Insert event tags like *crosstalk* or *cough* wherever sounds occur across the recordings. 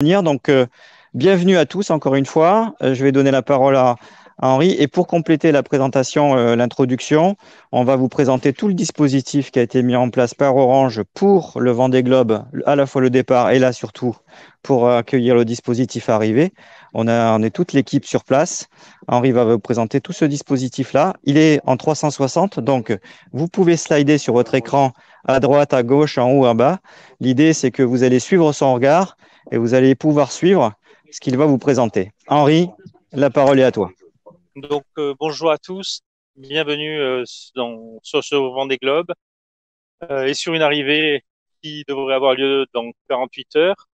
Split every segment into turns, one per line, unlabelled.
Donc, euh, bienvenue à tous encore une fois. Euh, je vais donner la parole à, Henri. Et pour compléter la présentation, euh, l'introduction, on va vous présenter tout le dispositif qui a été mis en place par Orange pour le Vendée Globe, à la fois le départ et là surtout pour accueillir le dispositif arrivé. On, est toute l'équipe sur place. Henri va vous présenter tout ce dispositif-là. Il est en 360, donc vous pouvez slider sur votre écran à droite, à gauche, en haut, en bas. L'idée, c'est que vous allez suivre son regard et vous allez pouvoir suivre ce qu'il va vous présenter. Henri, la parole est à toi.
Donc, euh, bonjour à tous, bienvenue euh, dans, sur ce Vendée Globe euh, et sur une arrivée qui devrait avoir lieu dans 48 heures.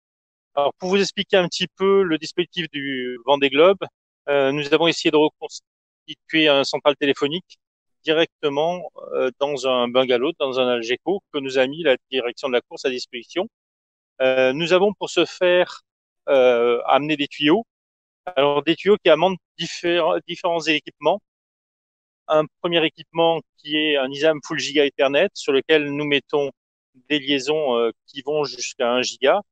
Alors, pour vous expliquer un petit peu le dispositif du Vendée Globe, nous avons essayé de reconstituer un central téléphonique directement dans un bungalow, dans un Algeco que nous a mis la direction de la course à disposition euh, nous avons pour ce faire euh, amené des tuyaux. Alors des tuyaux qui amènent différents, différents équipements. Un premier équipement qui est un ISAM Full Giga Ethernet sur lequel nous mettons des liaisons euh, qui vont jusqu'à 1 giga.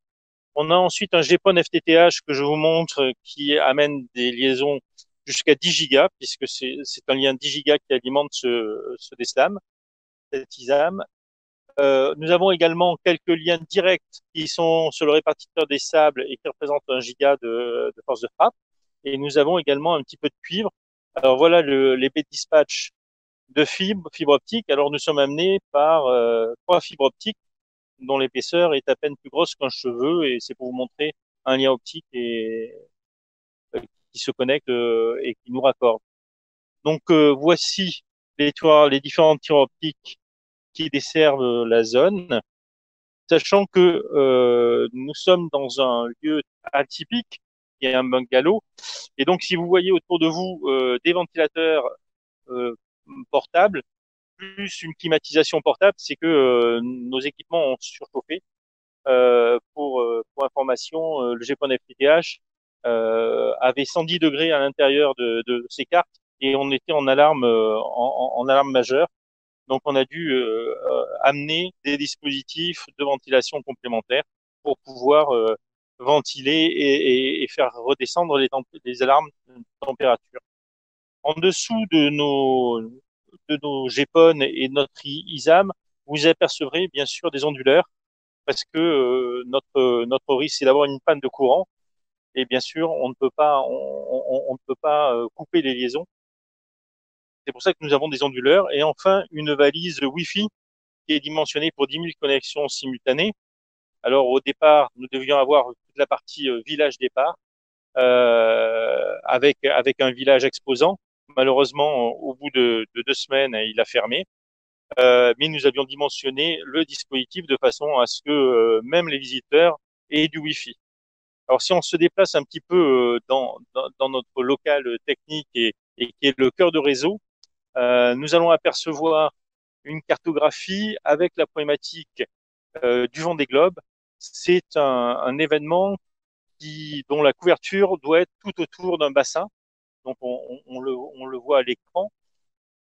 On a ensuite un GPON FTTH que je vous montre qui amène des liaisons jusqu'à 10 gigas puisque c'est un lien 10 gigas qui alimente ce, ce DSLAM, cet ISAM. Euh, nous avons également quelques liens directs qui sont sur le répartiteur des sables et qui représentent un giga de, de force de frappe. Et nous avons également un petit peu de cuivre. Alors voilà l'épée de dispatch de fibre, fibre optique. Alors nous sommes amenés par euh, trois fibres optiques dont l'épaisseur est à peine plus grosse qu'un cheveu et c'est pour vous montrer un lien optique et, euh, qui se connecte euh, et qui nous raccorde. Donc voici les, les différents tirs optiques qui desservent la zone, sachant que euh, nous sommes dans un lieu atypique, qui est un bungalow, et donc si vous voyez autour de vous euh, des ventilateurs euh, portables, plus une climatisation portable, c'est que euh, nos équipements ont surchauffé. Euh, pour, pour information, le GPON FTTH avait 110 degrés à l'intérieur de, de, ces cartes et on était en alarme en, en alarme majeure. Donc, on a dû euh, euh, amener des dispositifs de ventilation complémentaires pour pouvoir euh, ventiler et, faire redescendre les, alarmes de température. En dessous de nos, de nos GPON et notre ISAM, vous apercevrez bien sûr des onduleurs parce que notre, risque, c'est d'avoir une panne de courant. Et bien sûr, on ne peut pas couper les liaisons. C'est pour ça que nous avons des onduleurs. Et enfin, une valise Wi-Fi qui est dimensionnée pour 10 000 connexions simultanées. Alors au départ, nous devions avoir toute la partie euh, village départ euh, avec avec un village exposant. Malheureusement, au bout de, de deux semaines, il a fermé. Euh, mais nous avions dimensionné le dispositif de façon à ce que euh, même les visiteurs aient du Wi-Fi. Alors si on se déplace un petit peu dans, dans, dans notre local technique et, et qui est le cœur de réseau, nous allons apercevoir une cartographie avec la problématique euh, du vent des globes. C'est un, un, événement qui, dont la couverture doit être tout autour d'un bassin. Donc on, on, le, on le, voit à l'écran,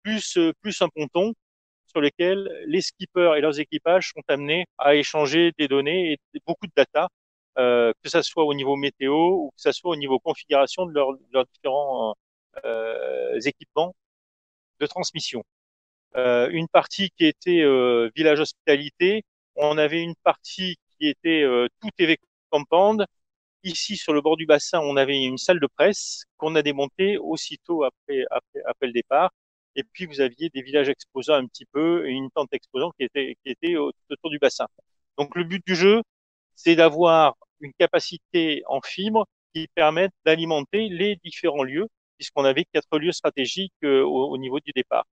plus, plus un ponton sur lequel les skippers et leurs équipages sont amenés à échanger des données et beaucoup de data, euh, que ce soit au niveau météo ou que ce soit au niveau configuration de leurs différents euh, équipements de transmission. Euh, une partie qui était euh, village hospitalité, on avait une partie qui était euh, tout TV Compound. Ici, sur le bord du bassin, on avait une salle de presse qu'on a démontée aussitôt après, après, après le départ. Et puis, vous aviez des villages exposants un petit peu et une tente exposant qui était, qui était autour du bassin. Donc, le but du jeu, c'est d'avoir une capacité en fibre qui permette d'alimenter les différents lieux puisqu'on avait quatre lieux stratégiques euh, au, niveau du départ.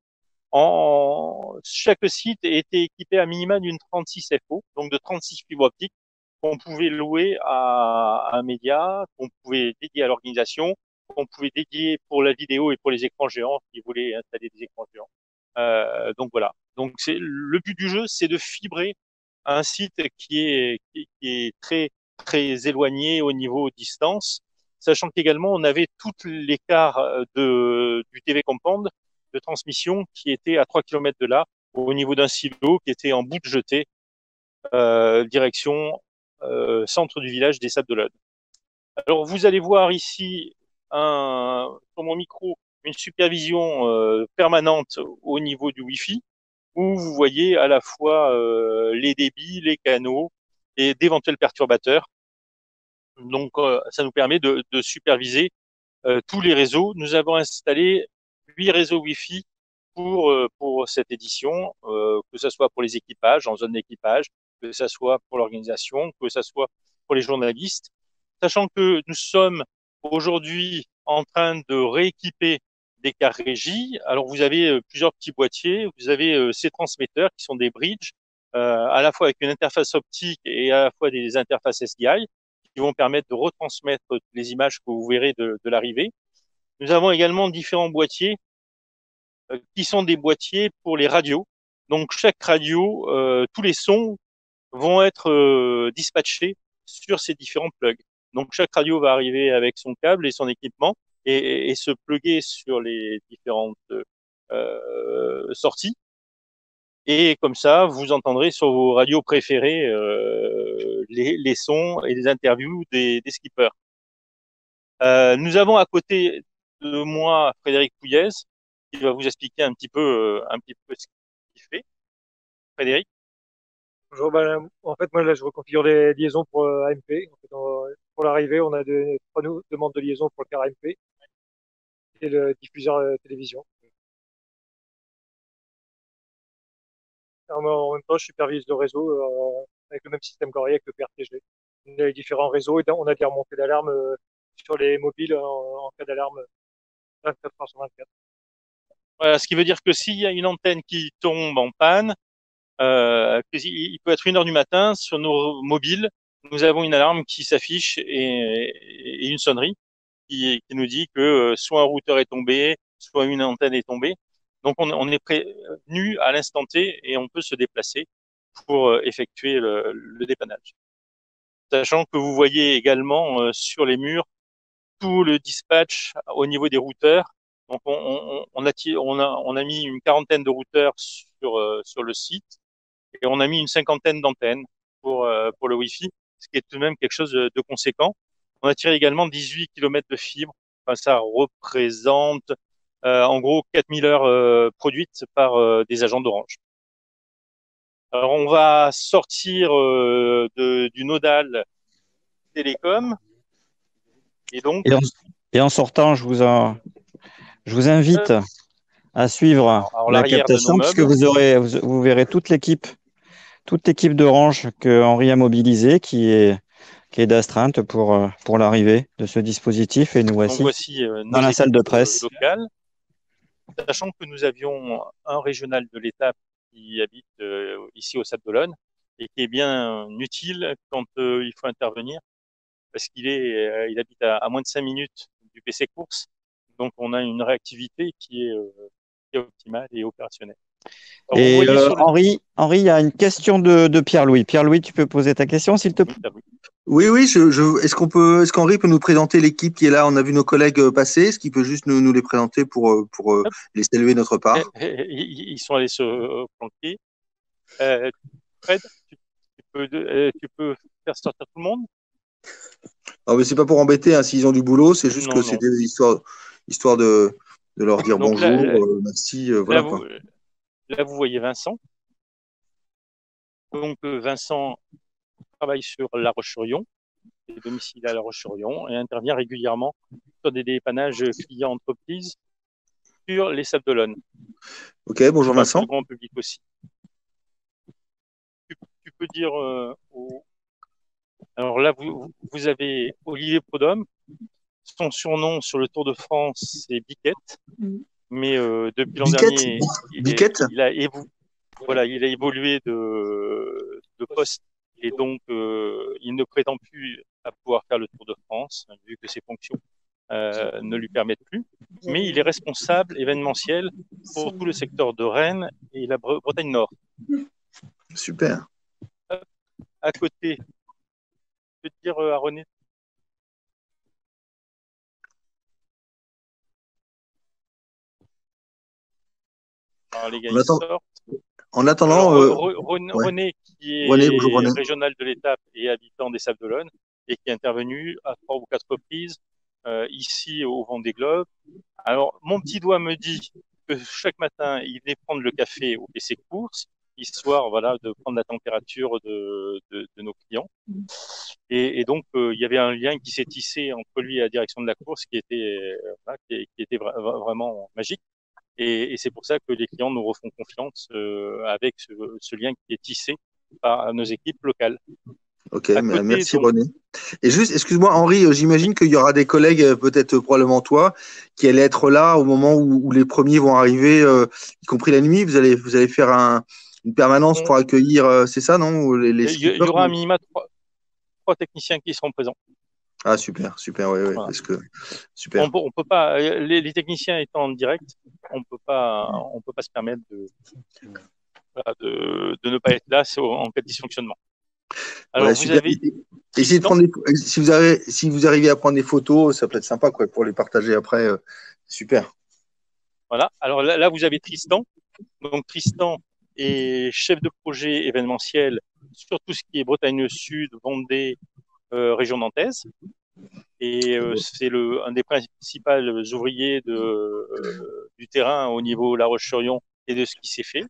En, chaque site était équipé à minima d'une 36 FO, donc de 36 fibres optiques qu'on pouvait louer à, un média, qu'on pouvait dédier à l'organisation, qu'on pouvait dédier pour la vidéo et pour les écrans géants qui voulaient installer des écrans géants. Euh, donc voilà. Donc c'est le but du jeu, c'est de fibrer un site qui est qui, est très très éloigné au niveau distance sachant qu'également on avait tout l'écart euh, de, du TV Compound de transmission qui était à 3 km de là, au niveau d'un silo qui était en bout de jetée, euh, direction euh, centre du village des Sables d'Olonne. Alors, vous allez voir ici un, sur mon micro une supervision permanente au niveau du Wi-Fi, où vous voyez à la fois les débits, les canaux et d'éventuels perturbateurs. Donc, euh, ça nous permet de, de superviser tous les réseaux. Nous avons installé huit réseaux Wi-Fi pour pour cette édition, que ce soit pour les équipages en zone d'équipage, que ce soit pour l'organisation, que ce soit pour les journalistes, sachant que nous sommes aujourd'hui en train de rééquiper des cartes. Alors vous avez euh, plusieurs petits boîtiers, vous avez euh, ces transmetteurs qui sont des bridges, euh, à la fois avec une interface optique et à la fois des interfaces SDI qui vont permettre de retransmettre les images que vous verrez de, l'arrivée. Nous avons également différents boîtiers qui sont des boîtiers pour les radios. Donc chaque radio, tous les sons vont être dispatchés sur ces différents plugs. Donc chaque radio va arriver avec son câble et son équipement et, et, se plugger sur les différentes euh, sorties. Et comme ça, vous entendrez sur vos radios préférées euh, les, les, sons et les interviews des, des skippers. Euh, nous avons à côté de moi Frédéric Pouillez, qui va vous expliquer un petit peu, euh, un petit peu ce qu'il fait. Frédéric?
Bonjour, ben, en fait, moi, là, je reconfigure les liaisons pour euh, AMP. Pour l'arrivée, on a de, trois demandes de liaison pour le car AMP et le diffuseur euh, télévision. En même temps, je supervise le réseau euh, avec le même système qu'Henri avec le PRTG. On a les différents réseaux et on a des remontées d'alarme euh, sur les mobiles en, cas d'alarme 24 heures sur 24.
Voilà, ce qui veut dire que s'il y a une antenne qui tombe en panne, euh, il peut être une heure du matin sur nos mobiles. Nous avons une alarme qui s'affiche et, une sonnerie qui, nous dit que soit un routeur est tombé, soit une antenne est tombée. Donc on, on est prévenu à l'instant T et on peut se déplacer pour euh, effectuer le, le, dépannage. Sachant que vous voyez également euh, sur les murs tout le dispatch au niveau des routeurs. Donc on, on, on, a, on, a, on a mis une quarantaine de routeurs sur, sur le site et on a mis une cinquantaine d'antennes pour, euh, pour le Wi-Fi, ce qui est tout de même quelque chose de, conséquent. On a tiré également 18 km de fibres. Enfin, ça représente euh, en gros 4000 heures euh, produites par euh, des agents d'Orange. Alors on va sortir de, du nodal télécom. Et donc.
Et en, et en sortant, je vous, en, je vous invite à suivre alors, la captation, puisque vous aurez, vous, vous verrez toute l'équipe toute l'équipe d'Orange que Henri a mobilisée qui est, qui est d'astreinte pour, euh, pour l'arrivée de ce dispositif. Et nous voici,
voici
euh, dans la salle de presse.
Locale, sachant que nous avions un régional de l'État qui habite euh, ici au Sable d'Olonne et qui est bien utile quand euh, il faut intervenir parce qu'il est, euh, il habite à, à, moins de 5 minutes du PC course. Donc on a une réactivité qui est, qui est optimale et opérationnelle.
Et Henri, Henri, il y a une question de, de Pierre-Louis. Pierre-Louis, tu peux poser ta question, s'il te plaît?
Oui, oui. Je, je, est-ce qu'on peut, est-ce qu'Henri peut nous présenter l'équipe qui est là? On a vu nos collègues euh, passer. Est-ce qu'il peut juste nous, nous les présenter pour, euh, pour euh, les saluer notre part?
Ils sont allés se planquer. Euh, Fred, tu, tu, peux, tu peux faire sortir tout le monde?
Non, mais c'est pas pour embêter. Hein, S'ils ont du boulot, c'est juste non, que c'est des histoires, histoire de, de leur dire Donc, bonjour, là, merci. voilà.
Là, vous, Là, vous voyez Vincent. Donc, Vincent travaille sur La Roche-sur-Yon, domicile à La Roche-sur-Yon, et intervient régulièrement sur des dépannages clients entreprises sur les Sables d'Olonne.
Ok, bonjour Vincent.
grand public aussi. Tu, tu peux dire euh, au... Alors là, vous, vous avez Olivier Prodhomme. Son surnom sur le Tour de France, c'est Biquette. Mm mais euh, depuis l'an dernier, il, est, il, a évo voilà, il a évolué de, de poste et donc euh, il ne prétend plus à pouvoir faire le Tour de France vu que ses fonctions euh, ne lui permettent plus. Mais il est responsable événementiel pour tout le secteur de Rennes et la Bre Bretagne Nord.
Super.
À côté, je peux te dire à René Alors, les gars,
en, attend... en attendant,
Alors, euh... René, ouais. qui est
René, bonjour, René.
régional de l'étape et habitant des Sables d'Olonne, et qui est intervenu à trois ou quatre reprises euh, ici au Vendée Globe. Alors, mon petit doigt me dit que chaque matin, il venait prendre le café au PC Course, histoire voilà, de prendre la température de, de, de nos clients. Et, et donc, euh, il y avait un lien qui s'est tissé entre lui et la direction de la course qui était, voilà, qui, qui, était vraiment magique. Et, et c'est pour ça que les clients nous refont confiance euh, avec ce, ce, lien qui est tissé par nos équipes locales.
Ok, côté, merci donc... René. Et juste, excuse-moi Henri, euh, j'imagine qu'il y aura des collègues, euh, peut-être probablement toi, qui allaient être là au moment où, où les premiers vont arriver, euh, y compris la nuit. Vous allez, vous allez faire un, une permanence pour accueillir, c'est ça, non?
Les, les Il y, aura un minima de trois, trois, techniciens qui seront présents.
Ah super, super, oui, oui, voilà. parce que super.
On peut, on peut pas, les, les, techniciens étant en direct, on peut pas, on peut pas se permettre de, de, de ne pas être là en cas de dysfonctionnement.
Alors, ouais, vous avez... Essayez de prendre des... si, vous avez... si vous arrivez à prendre des photos, ça peut être sympa quoi, pour les partager après. Euh, super.
Voilà. Alors là, là, vous avez Tristan. Donc, Tristan est chef de projet événementiel sur tout ce qui est Bretagne Sud, Vendée, région nantaise. Et euh, c'est le un des principaux ouvriers de, euh, du terrain au niveau La Roche-sur-Yon et de ce qui s'est fait.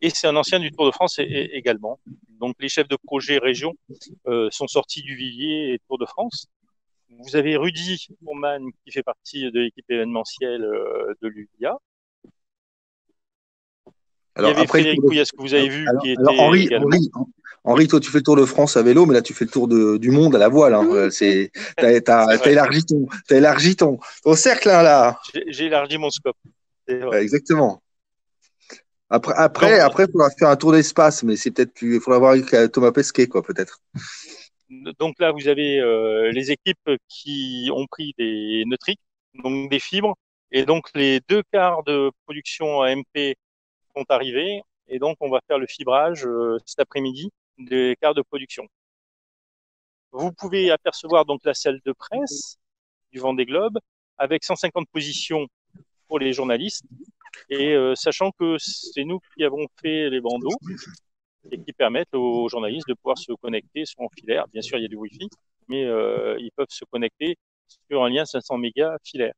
Et c'est un ancien du Tour de France également. Donc les chefs de projet région euh, sont sortis du Vivier et Tour de France. Vous avez Rudy Mourman qui fait partie de l'équipe événementielle euh, de l'UVIA. Alors, Il y avait après, Frédéric Pouillas que vous avez vu
alors,
qui était
Henri,
également...
Henri, Henri, toi tu fais le Tour de France à vélo, mais là tu fais le tour de, du monde à la voile. Hein. C'est, t'as, t'as, t'as élargi ton, t'as élargi ton, ton cercle hein, là.
J'ai, j'ai élargi mon scope.
Ouais, exactement. Après, après, Donc, après, il faudra faire un tour d'espace, mais c'est peut-être plus. Il faudra voir avec Thomas Pesquet, quoi, peut-être.
Donc là, vous avez euh, les équipes qui ont pris des neutriques, donc des fibres, et donc les deux quarts de production AMP sont arrivés, et donc on va faire le fibrage euh, cet après-midi des quarts de production. Vous pouvez apercevoir donc la salle de presse du Vendée Globe avec 150 positions pour les journalistes et euh, sachant que c'est nous qui avons fait les bandeaux et qui permettent aux journalistes de pouvoir se connecter sur en filaire. Bien sûr, il y a du Wi-Fi, mais euh, ils peuvent se connecter sur un lien 500 mégas filaire.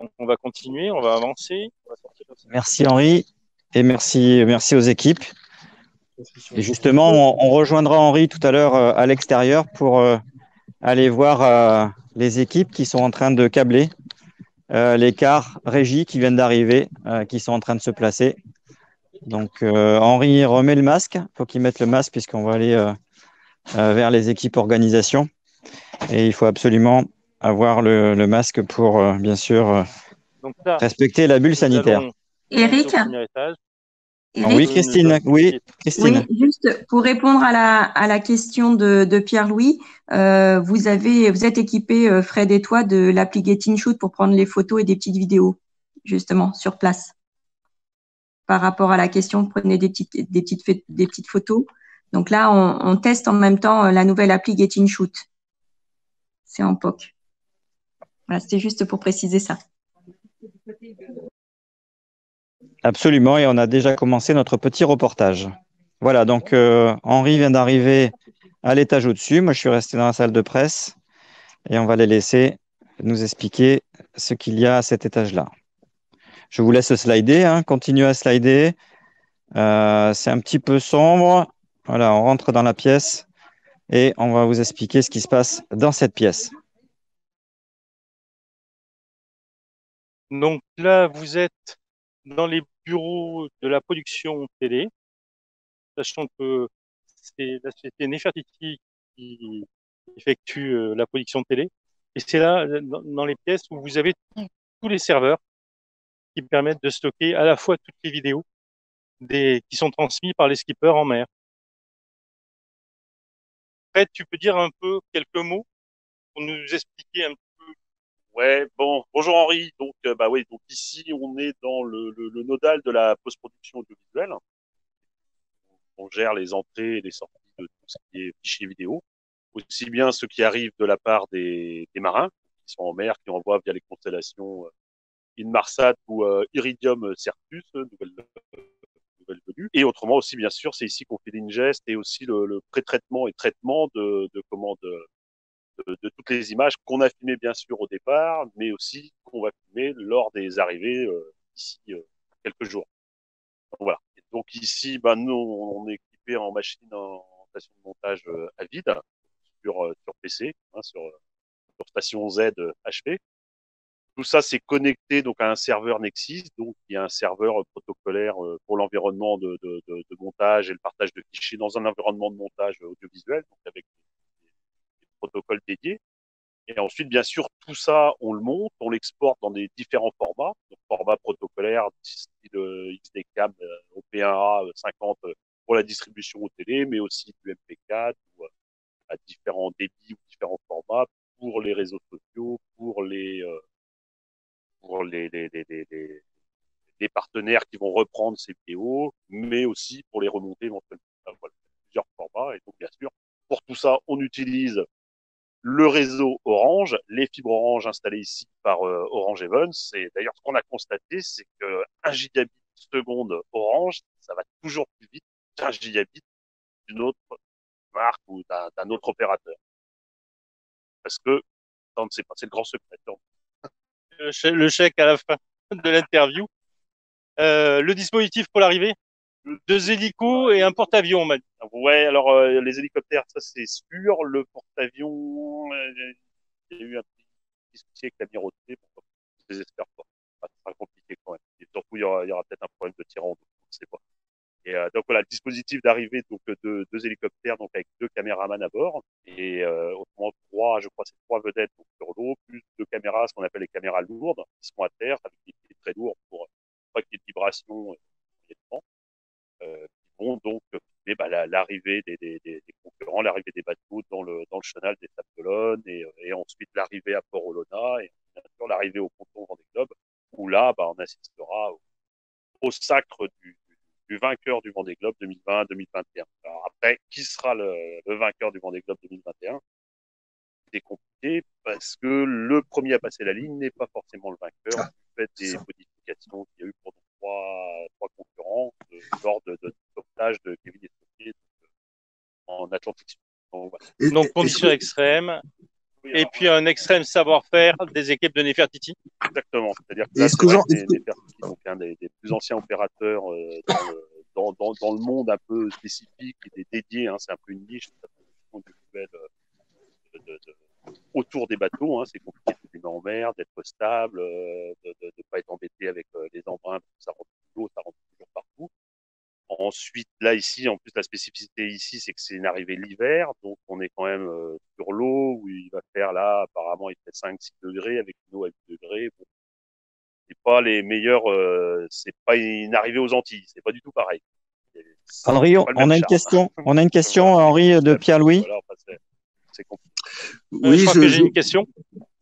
Donc, on va continuer, on va avancer. On va
merci Henri et merci, merci aux équipes. Et justement, on, on rejoindra Henri tout à l'heure euh, à l'extérieur pour euh, aller voir euh, les équipes qui sont en train de câbler euh, les cars régie qui viennent d'arriver, euh, qui sont en train de se placer. Donc euh, Henri remet le masque, il faut qu'il mette le masque puisqu'on va aller euh, euh, vers les équipes organisation. Et il faut absolument avoir le, le masque pour, euh, bien sûr, là, respecter la bulle sanitaire.
Eric
oui, Christine. Oui, Christine.
Oui, juste pour répondre à la, à la question de, de Pierre-Louis, euh, vous avez, vous êtes équipé, euh, Fred et toi, de l'appli Getting Shoot pour prendre les photos et des petites vidéos, justement, sur place. Par rapport à la question, prenez des petites, des petites, des petites photos. Donc là, on, on teste en même temps euh, la nouvelle appli Getting Shoot. C'est en POC. Voilà, c'était juste pour préciser ça.
Absolument, et on a déjà commencé notre petit reportage. Voilà, donc euh, Henri vient d'arriver à l'étage au-dessus. Moi, je suis resté dans la salle de presse et on va les laisser nous expliquer ce qu'il y a à cet étage-là. Je vous laisse slider, hein, continuez à slider. Euh, C'est un petit peu sombre. Voilà, on rentre dans la pièce et on va vous expliquer ce qui se passe dans cette pièce.
Donc là, vous êtes dans les bureaux de la production télé, sachant que c'est la société Nefertiti qui effectue euh, la production télé. Et c'est là, dans les pièces, où vous avez tout, tous les serveurs qui permettent de stocker à la fois toutes les vidéos des, qui sont transmises par les skippers en mer. Fred, tu peux dire un peu quelques mots pour nous expliquer un
Ouais, bon, bonjour Henri. Donc, euh, bah oui, donc ici on est dans le, nodal de la post-production audiovisuelle. On gère les entrées et les sorties de tout ce qui est fichiers vidéo, aussi bien ceux qui arrivent de la part des, marins qui sont en mer, qui envoient via les constellations euh, Inmarsat ou euh, Iridium Certus, nouvelle, nouvelles venues. Et autrement aussi, bien sûr, c'est ici qu'on fait l'ingest et aussi le, pré-traitement et traitement de, de, comment, de, toutes les images qu'on a filmées bien sûr au départ, mais aussi qu'on va filmer lors des arrivées euh, d'ici quelques jours. Donc, ici, ben, nous, on est équipé en machine en station de montage à vide sur, sur PC, hein, sur, station Z HP. Tout ça, c'est connecté donc à un serveur Nexis, donc il y a un serveur protocolaire euh, pour l'environnement de, montage et le partage de fichiers dans un environnement de montage audiovisuel, avec des, protocoles dédiés. Et ensuite, bien sûr, tout ça, on le monte, on l'exporte dans des différents formats, donc format protocolaire, style euh, XDCAM, OP1A 50 pour la distribution au télé, mais aussi du MP4 ou euh, à différents débits ou différents formats pour les réseaux sociaux, pour les pour les, les, les, les, partenaires qui vont reprendre ces vidéos, mais aussi pour les remonter éventuellement. Voilà, plusieurs formats. Et donc, bien sûr, pour tout ça, on utilise le réseau Orange, les fibres Orange installées ici par euh, Orange Evans. Et d'ailleurs, ce qu'on a constaté, c'est que 1 gigabit seconde Orange, ça va toujours plus vite qu'un gigabit d'une autre marque ou d'un autre opérateur. Parce que, on ne sait pas, c'est le grand secret
le chèque à la fin de l'interview. Euh, le dispositif pour l'arrivée? Deux hélicos et un porte-avions, on.
Ouais, alors euh, les hélicoptères, ça c'est sûr. Le porte-avions, euh, il y a eu un petit souci avec la mirotée. Bon, je désespère pas. Ça sera compliqué quand même. Et surtout, il y aura, aura peut-être un problème de tirant, on ne sait pas. Et euh, donc voilà, le dispositif d'arrivée donc de deux hélicoptères donc avec deux caméramans à bord et euh, autrement trois, je crois c'est trois vedettes donc, sur l'eau plus deux caméras, ce qu'on appelle les caméras lourdes qui sont à terre avec des pieds très lourds pour pas qu'il y ait de vibrations euh, euh, l'arrivée des, des, des, concurrents, l'arrivée des bateaux dans le dans le chenal des Sables et, et ensuite l'arrivée à Port-Olona et bien sûr l'arrivée au ponton Vendée Globe où là bah, on assistera au, au sacre du du vainqueur du Vendée Globe 2020-2021. Alors après, qui sera le, le, vainqueur du Vendée Globe 2021 C'est compliqué parce que le premier à passer la ligne n'est pas forcément le vainqueur ah, du fait des modifications qu'il y a eu pour trois, trois concurrents de, lors de, de, sauvetage de Kevin euh, en Atlantique
Donc, voilà. Donc conditions extrêmes, et puis un extrême savoir-faire des équipes de Nefertiti.
Exactement. C'est-à-dire que, là, que Jean... Nefertiti, donc un des, des, plus anciens opérateurs euh, dans, dans, dans, le monde un peu spécifique et dédié. Hein, c'est un peu une niche. Euh, de, de, de, autour des bateaux. Hein, c'est compliqué en mer, d'être stable, euh, de ne pas être embêté avec euh, les embruns, ça rentre l'eau, ça rentre toujours partout. Ensuite, là, ici, en plus, la spécificité ici, c'est que c'est une arrivée l'hiver, donc on est quand même euh, sur l'eau où il va faire là, apparemment, il fait 5-6 degrés avec une eau à 8 degrés. Bon, c'est pas les meilleurs, euh, c'est pas une arrivée aux Antilles, c'est pas du tout pareil.
Henri, *laughs* on a une question, on a une question, Henri, de Pierre-Louis. Voilà,
c'est compliqué. Oui, euh, je crois je, que j'ai une question.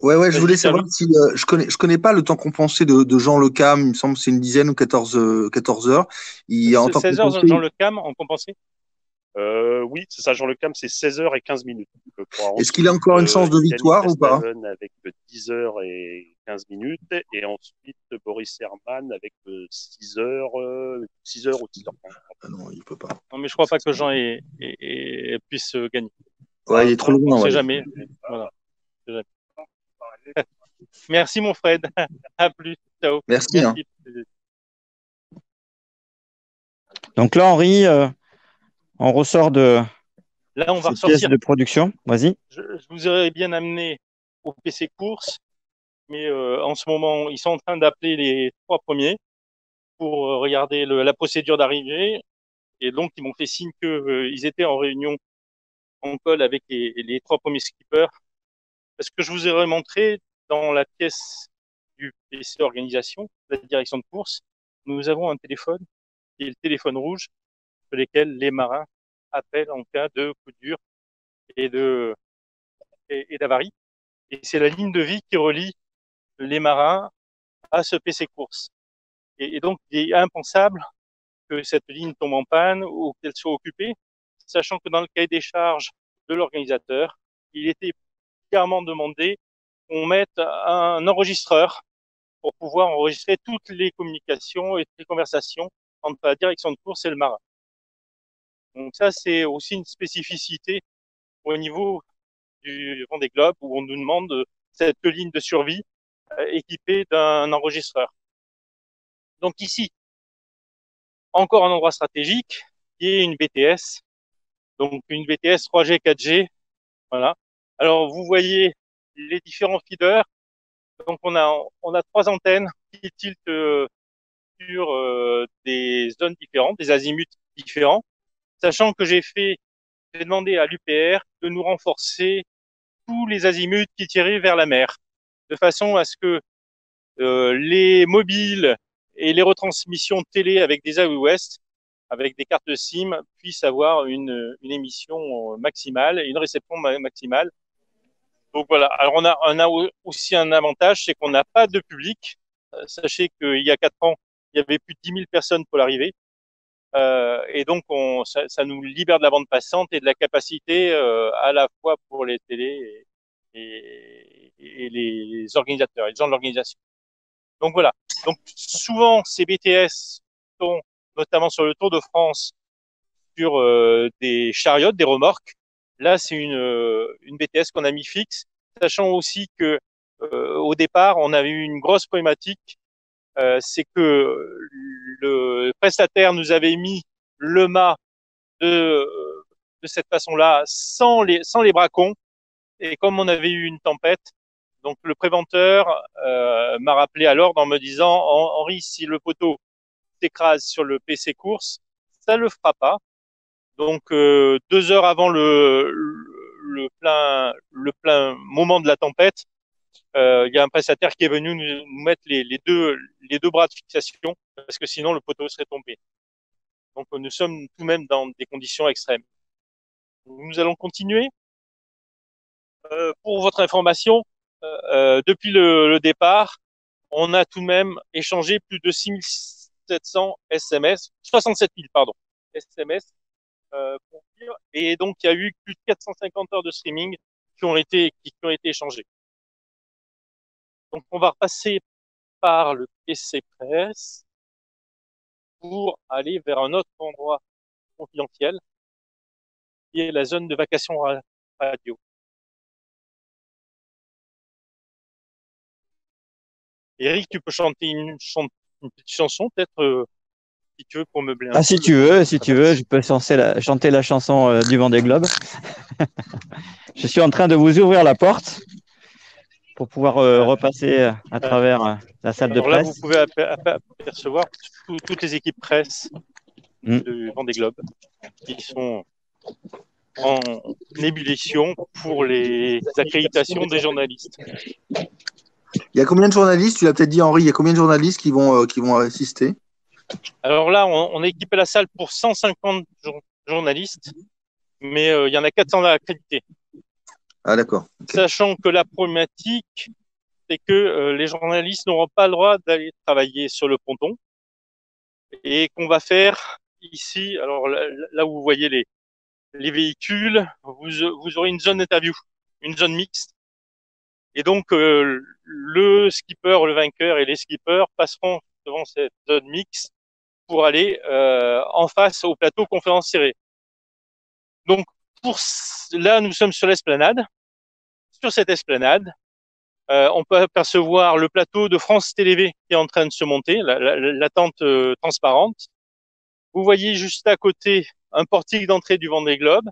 Ouais, ouais, je voulais savoir si euh, je connais, je connais pas le temps compensé de, de Jean Lecam. Il me semble que c'est une dizaine ou 14, 14 heures.
Il en 16 heures, Jean Lecam en compensé.
Euh, oui, c'est ça, Jean Le Cam, c'est 16 heures et 15 minutes.
Est-ce qu'il a encore une chance de victoire ou pas?
Avec 10 heures et 15 minutes. Et ensuite, Boris Herman avec 6 heures, 6 heures ou 6 heures.
Ah non, il peut pas.
Non, mais je crois pas que Jean est, est, puisse gagner.
Ouais, il est trop loin.
On sait jamais. Voilà. *laughs* Merci mon Fred. *laughs* À plus. Ciao.
Merci. Hein.
Donc là, Henri, euh, on ressort de
là, on va ressortir
de production. Vas-y.
Je, je, vous aurais bien amené au PC course, mais euh, en ce moment, ils sont en train d'appeler les trois premiers pour euh, regarder le, la procédure d'arrivée. Et donc, ils m'ont fait signe qu'ils euh, étaient en réunion en col avec les, les trois premiers skippers. Parce que je vous ai montré dans la pièce du PC organisation, la direction de course, nous avons un téléphone qui est le téléphone rouge sur lequel les marins appellent en cas de coup dur et de et, d'avarie. Et c'est la ligne de vie qui relie les marins à ce PC course. Et, donc, il est impensable que cette ligne tombe en panne ou qu'elle soit occupée, sachant que dans le cahier des charges de l'organisateur, il était clairement demandé qu'on mette un enregistreur pour pouvoir enregistrer toutes les communications et toutes les conversations entre la direction de course et le marin. Donc ça, c'est aussi une spécificité au niveau du Vendée Globe où on nous demande cette ligne de survie euh, équipée d'un enregistreur. Donc ici, encore un endroit stratégique qui est une BTS. Donc une BTS 3G, 4G. Voilà. Alors vous voyez les différents feeders. Donc on a on a trois antennes qui tiltent euh, sur euh, des zones différentes, des azimuts différents, sachant que j'ai fait j'ai demandé à l'UPR de nous renforcer tous les azimuts qui tiraient vers la mer, de façon à ce que euh, les mobiles et les retransmissions télé avec des AOE West, avec des cartes SIM, puissent avoir une, une émission maximale et une réception maximale. Donc voilà. Alors on a, on a aussi un avantage, c'est qu'on n'a pas de public. Euh, sachez qu'il y a quatre ans, il y avait plus de 10 000 personnes pour l'arrivée. Euh, et donc, on, ça, ça, nous libère de la bande passante et de la capacité euh, à la fois pour les télés et, et, les organisateurs, les gens de l'organisation. Donc voilà. Donc souvent, ces BTS sont notamment sur le Tour de France sur euh, des chariotes, des remorques. Là, c'est une, euh, une BTS qu'on a mis fixe, sachant aussi que euh, au départ, on avait eu une grosse problématique, c'est que le prestataire nous avait mis le mât de, de cette façon-là, sans les, sans les bracons. Et comme on avait eu une tempête, donc le préventeur euh, m'a rappelé alors en me disant Henri, si le poteau s'écrase sur le PC course, ça le fera pas. Donc euh, deux heures avant le, le, plein le plein moment de la tempête, euh, il y a un prestataire qui est venu nous, nous mettre les, les, deux les deux bras de fixation parce que sinon le poteau serait tombé. Donc nous sommes tout de même dans des conditions extrêmes. Nous allons continuer. Euh, pour votre information, euh, depuis le, le, départ, on a tout de même échangé plus de 6700 SMS, 67 000 pardon, SMS euh, dire, et donc il y a eu plus de 450 heures de streaming qui ont été qui, ont été échangées. Donc on va repasser par le PC Press pour aller vers un autre endroit confidentiel qui est la zone de vacation radio. Eric, tu peux chanter une, une petite chanson, peut-être, euh, si tu veux, pour meubler un
Ah, si tu veux, si tu veux, je peux chanter la, chanter la chanson euh, du Vendée Globe. *laughs* je suis en train de vous ouvrir la porte pour pouvoir euh, repasser à travers euh, la salle
Alors
de
là,
presse.
vous pouvez ape- apercevoir tout- toutes les équipes presse
Mm.
du Vendée Globe qui sont en ébullition pour les accréditations des journalistes.
Il y a combien de journalistes? Tu l'as peut-être dit, Henri, il y a combien de journalistes qui vont, euh, qui vont assister?
Alors là, on, on a équipé la salle pour 150 jour- journalistes, mais euh, il y en a 400 accrédités.
Ah, d'accord.
Sachant que la problématique, c'est que euh, les journalistes n'auront pas le droit d'aller travailler sur le ponton et qu'on va faire ici, alors là, là où vous voyez les, les véhicules, vous, vous aurez une zone d'interview, une zone mixte. Et donc, euh, le skipper, le vainqueur et les skippers passeront devant cette zone mixte pour aller euh, en face au plateau conférence serrée. Donc, pour là, nous sommes sur l'esplanade. Sur cette esplanade, euh, on peut apercevoir le plateau de France Télév qui est en train de se monter, la, la, la tente euh, transparente. Vous voyez juste à côté un portique d'entrée du Vendée Globe,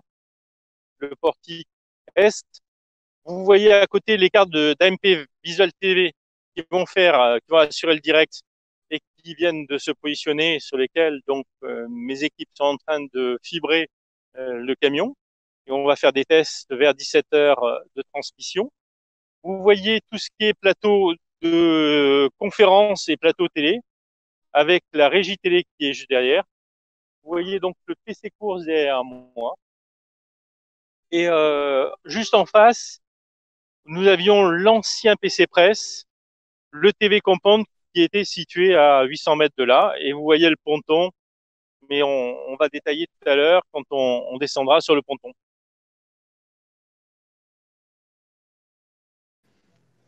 le portique Est. Vous voyez à côté les cartes d'AMP Visual TV qui vont faire, euh, qui vont assurer le direct qui viennent de se positionner sur lesquelles donc euh, mes équipes sont en train de fibrer euh, le camion et on va faire des tests vers 17 heures de transmission. Vous voyez tout ce qui est plateau de conférence et plateau télé avec la régie télé qui est juste derrière. Vous voyez donc le PC course derrière moi. Et euh, juste en face, nous avions l'ancien PC Presse, le TV Compound qui était situé à 800 mètres de là. Et vous voyez le ponton, mais on, va détailler tout à l'heure quand on, descendra sur le ponton.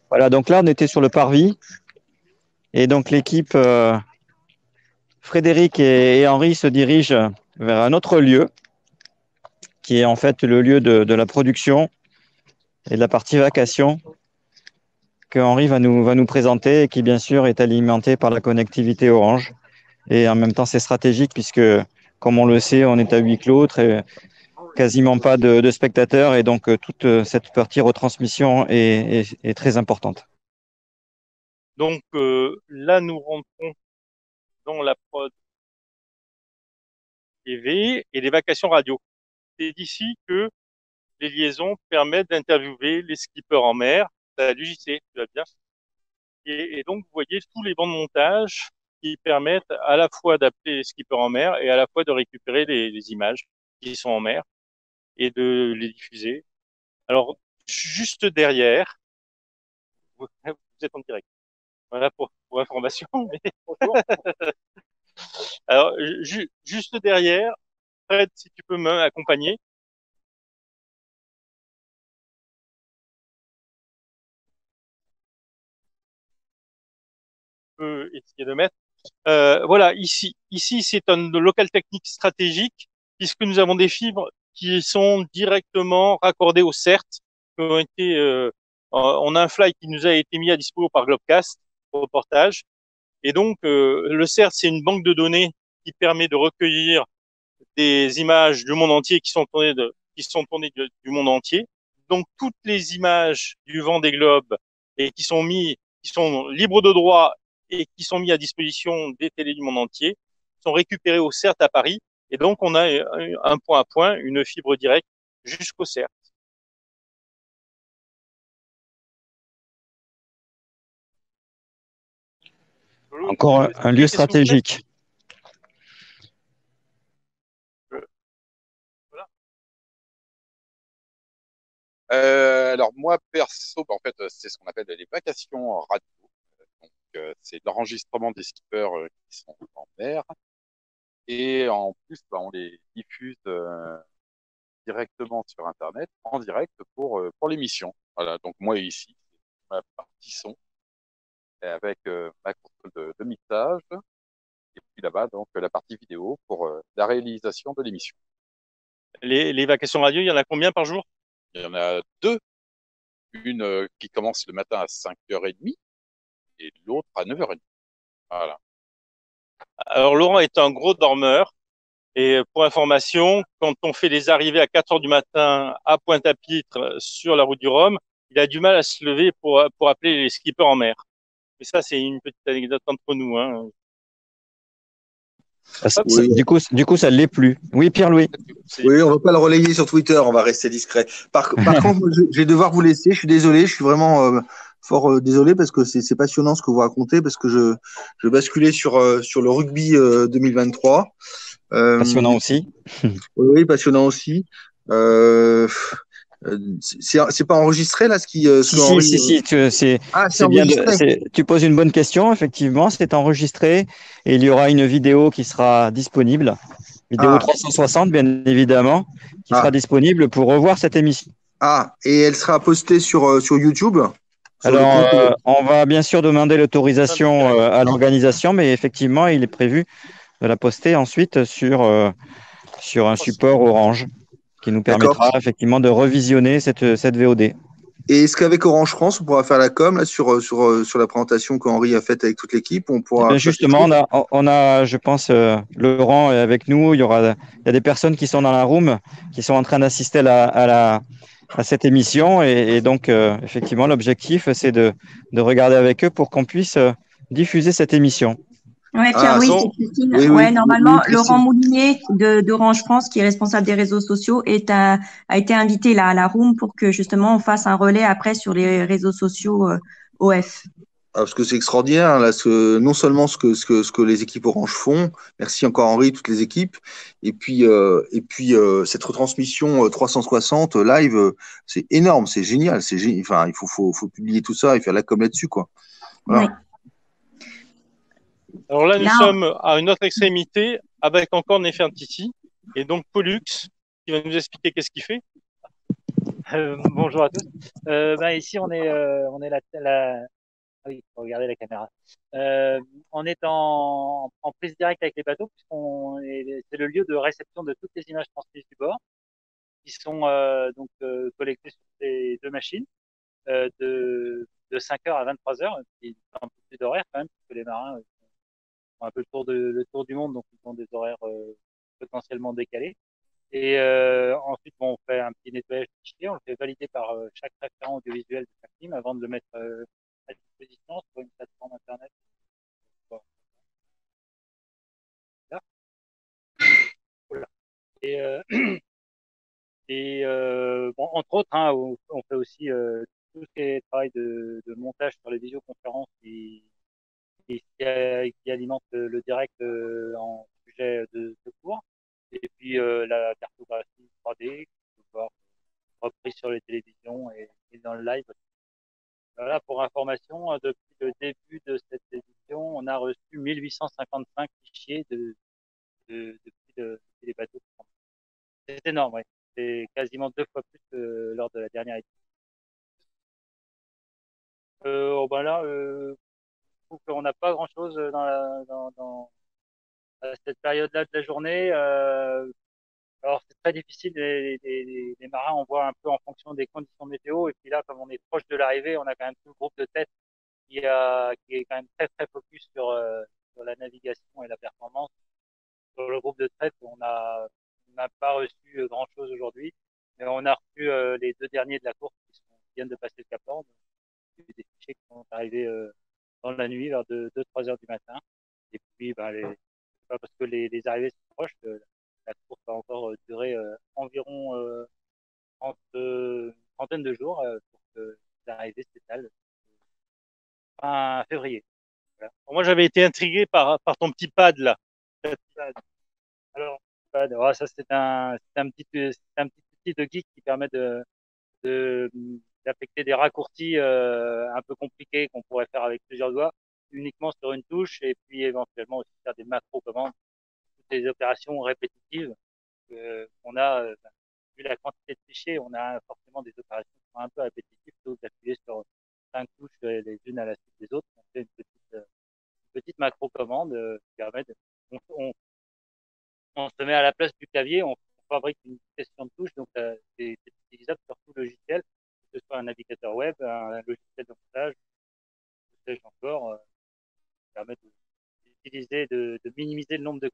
Voilà, donc là, on était sur le parvis. Et donc, l'équipe euh, Frédéric et, Henri se dirigent vers un autre lieu, qui est en fait le lieu de, la production et de la partie vacation que Henri va nous, va nous présenter et qui bien sûr est alimenté par la connectivité Orange. Et en même temps, c'est stratégique puisque, comme on le sait, on est à huis clos, très, quasiment pas de, spectateurs et donc euh, toute euh, cette partie retransmission est, très importante.
Donc euh, là, nous rentrons dans la prod TV et les vacations radio. C'est d'ici que les liaisons permettent d'interviewer les skippers en mer, du JC, tu vas bien. Et, donc, vous voyez tous les bancs de montage qui permettent à la fois d'appeler les skippers en mer et à la fois de récupérer les images qui sont en mer et de les diffuser. Alors, juste derrière, *laughs* vous, êtes en direct. Voilà pour, pour information. *laughs* *laughs* Alors, juste derrière, Fred, si tu peux m'accompagner. Peux essayer de mettre. Euh, voilà, ici, ici c'est un local technique stratégique puisque nous avons des fibres qui sont directement raccordés au CERT, qui ont été, euh, on a un fly qui nous a été mis à disposition par Globecast au reportage. Et donc, euh, le CERT, c'est une banque de données qui permet de recueillir des images du monde entier qui sont tournées, de, qui sont tournées du monde entier. Donc, toutes les images du vent des globes et qui sont mis, qui sont libres de droit et qui sont mis à disposition des télés du monde entier sont récupérées au CERT à Paris et donc, on a un point à point, une fibre directe jusqu'au CERT.
Encore un, lieu stratégique.
Euh, alors moi perso, bah, en fait, c'est ce qu'on appelle les vacations radio. C'est l'enregistrement des skippers euh, qui sont en mer et en plus, bah, on les diffuse euh, directement sur Internet, en direct pour, euh, pour l'émission. Voilà, donc moi ici, ma partie son, avec ma console de, de, mixage, et puis là-bas, donc la partie vidéo pour la réalisation de l'émission.
Les, les vacations radio, il y en a combien par jour?
Il y en a deux. Une qui commence le matin à 5h30 et l'autre à 9h30. Voilà.
Alors Laurent est un gros dormeur. Et pour information, quand on fait les arrivées à 4 heures du matin à Pointe-à-Pitre sur la route du Rhum, il a du mal à se lever pour, pour appeler les skippers en mer. Mais ça, c'est une petite anecdote entre nous. Hein.
Ah, du coup, du coup, ça ne l'est plus. Oui, Pierre-Louis.
Oui, on va pas le relayer sur Twitter, on va rester discret. Par, par *laughs* contre, je, vais devoir vous laisser. Je suis désolé, je suis vraiment euh, fort euh, désolé parce que c'est passionnant ce que vous racontez parce que je, je basculais sur, euh, sur le rugby 2023.
Euh, passionnant aussi. *laughs*
oui, passionnant aussi. c'est pas enregistré là ce qui.
si, si, si, tu, c'est ah, bien. tu poses une bonne question. Effectivement, c'est enregistré et il y aura une vidéo qui sera disponible, vidéo 360 ah. bien évidemment, qui ah. sera disponible pour revoir cette émission.
Ah, et elle sera postée sur sur YouTube?
Alors, euh, on va bien sûr demander l'autorisation euh, à l'organisation, mais effectivement, il est prévu de la poster ensuite sur, euh, sur un support Orange qui nous permettra effectivement de revisionner cette, cette VOD. Et
est-ce qu'avec Orange France, on pourra faire la com sur, sur, sur la présentation qu'Henri a faite avec toute l'équipe on pourra
eh Justement, on a, on a, je pense, Laurent est avec nous. Il y, aura, il y a des personnes qui sont dans la room, qui sont en train d'assister à la, à cette émission. Et, donc, euh, effectivement, l'objectif, c'est de, de, regarder avec eux pour qu'on puisse euh, diffuser cette émission.
Ouais, Pierre, oui, c'est Christine. ouais, normalement, Laurent Moulinier d'Orange France, qui est responsable des réseaux sociaux, est a été invité là à la room pour que justement on fasse un relais après sur les réseaux sociaux euh, OF.
Ah, parce que c'est extraordinaire, hein, là, ce, non seulement ce que, ce, que, ce que les équipes Orange font, merci encore Henri, toutes les équipes, et puis, euh, et puis euh, cette retransmission 360 euh, live, c'est énorme, c'est génial, c'est enfin, il faut, faut, faut, publier tout ça et faire la com là-dessus, quoi.
Alors là, nous sommes à une autre extrémité avec encore Nefertiti, et donc Pollux, qui va nous expliquer qu'est-ce qu'il fait.
bonjour à tous. Ben, ici, on est, on est la, la Ah oui, faut regarder la caméra. Euh, on est en, en, prise directe avec les bateaux puisqu'on c'est le lieu de réception de toutes les images transmises du bord qui sont euh, donc euh, collectées sur ces deux machines de, de 5h à 23h, qui un peu plus d'horaire quand même, parce que les marins ont un peu le tour, de, le tour du monde, donc ils ont des horaires potentiellement décalés. Et ensuite, bon, on fait un petit nettoyage du on le fait valider par chaque référent audiovisuel de chaque team avant de le mettre à disposition sur une plateforme internet. Et, euh, *clears throat* et euh, entre autres, hein, on, fait aussi euh, tout ce qui est travail de, de, montage sur les visioconférences qui, qui, qui alimente le, direct euh, en sujet de secours. Et puis euh, la cartographie 3D, reprise sur les télévisions et dans le live voilà, pour information, euh, depuis le début de cette édition, on a reçu 1855 fichiers de, de, depuis, les bateaux. C'est énorme, oui. C'est quasiment deux fois plus que lors de la dernière édition. Euh, oh ben là, euh, je trouve qu'on n'a pas grand-chose dans, dans, dans cette période-là de la journée. Euh, alors c'est très difficile, les, marins on voit un peu en fonction des conditions météo, et puis là comme on est proche de l'arrivée, on a quand même tout le groupe de tête qui, est quand même très très focus sur, euh, sur la navigation et la performance. Sur le groupe de tête, on n'a pas reçu euh, grand chose aujourd'hui, mais on a reçu euh, les deux derniers de la course qui, viennent de passer le Cap Horn, des fichiers qui sont arrivés dans la nuit vers 2-3 heures du matin. Et puis, ben, les, pas parce que les, arrivées sont proches, course va encore euh, durer euh, environ 30, euh, une trentaine de jours pour que l'arrivée s'étale fin février.
moi, j'avais été intrigué par, par ton petit pad là.
Alors, pad, oh, ça c'est un, un petit, un petit outil de geek qui permet de, de d'affecter des raccourcis euh, un peu compliqués qu'on pourrait faire avec plusieurs doigts uniquement sur une touche et puis éventuellement aussi faire des macro commandes des opérations répétitives euh, on a, euh, vu la quantité de fichiers, on a forcément des opérations qui sont un peu répétitives, plutôt d'appuyer sur cinq touches euh, les unes à la suite des autres. On fait une petite, une petite macro commande qui permet de, on, se met à la place du clavier, on, fabrique une session de touches, donc c'est utilisable sur tout logiciel, que ce soit un navigateur web, un, logiciel de montage, sais encore, euh, permet de, de minimiser le nombre de